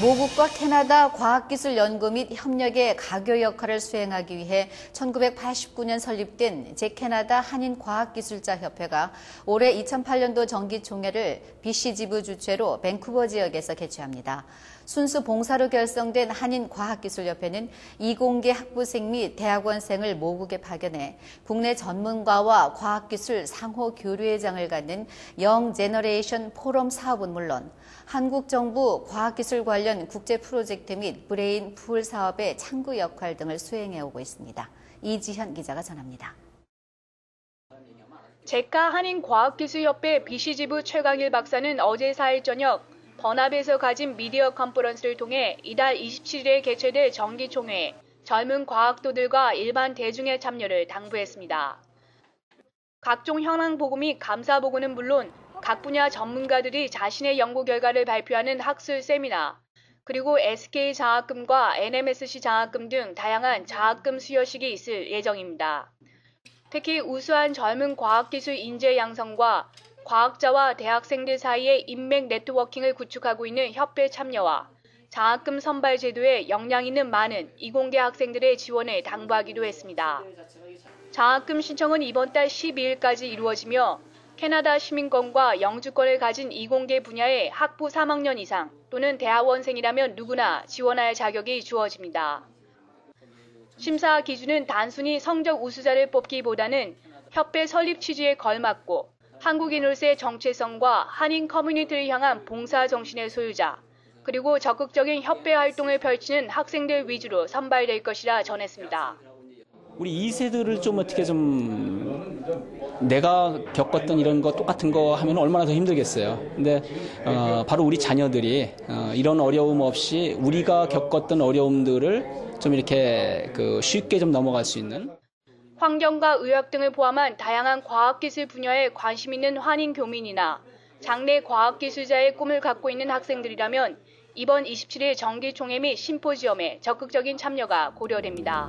모국과 캐나다 과학기술연구 및 협력의 가교 역할을 수행하기 위해 1989년 설립된 제캐나다 한인과학기술자협회가 올해 2008년도 정기총회를 BC 지부 주최로 밴쿠버 지역에서 개최합니다. 순수 봉사로 결성된 한인과학기술협회는 이공계 학부생 및 대학원생을 모국에 파견해 국내 전문가와 과학기술 상호 교류의 장을 갖는 Young Generation Forum 사업은 물론 한국 정부 과학기술 관련 국제 프로젝트 및 Brain Pool 사업의 창구 역할 등을 수행해 오고 있습니다. 이지현 기자가 전합니다. 재카 한인과학기술협회 BC지부 최강일 박사는 어제 4일 저녁 버나비에서 가진 미디어 conference를 통해 이달 27일에 개최될 정기총회에 젊은 과학도들과 일반 대중의 참여를 당부했습니다. 각종 현황 보고 및 감사 보고는 물론 각 분야 전문가들이 자신의 연구 결과를 발표하는 학술 세미나, 그리고 SK 장학금과 NMSC 장학금 등 다양한 장학금 수여식이 있을 예정입니다. 특히 우수한 젊은 과학기술 인재 양성과 과학자와 대학생들 사이의 인맥 네트워킹을 구축하고 있는 협회 참여와 장학금 선발 제도에 역량 있는 많은 이공계 학생들의 지원을 당부하기도 했습니다. 장학금 신청은 이번 달 12일까지 이루어지며 캐나다 시민권과 영주권을 가진 이공계 분야의 학부 3학년 이상 또는 대학원생이라면 누구나 지원할 자격이 주어집니다. 심사 기준은 단순히 성적 우수자를 뽑기보다는 협회 설립 취지에 걸맞고 한국인으로서의 정체성과 한인 커뮤니티를 향한 봉사 정신의 소유자, 그리고 적극적인 협회 활동을 펼치는 학생들 위주로 선발될 것이라 전했습니다. 우리 2세들을 좀 어떻게 좀 내가 겪었던 이런 거 똑같은 거 하면 얼마나 더 힘들겠어요. 근데 어, 바로 우리 자녀들이 어, 이런 어려움 없이 우리가 겪었던 어려움들을 좀 이렇게 그 쉽게 좀 넘어갈 수 있는 환경과 의학 등을 포함한 다양한 과학기술 분야에 관심 있는 환인 교민이나 장래 과학기술자의 꿈을 갖고 있는 학생들이라면 이번 27일 정기총회 및 심포지엄에 적극적인 참여가 고려됩니다.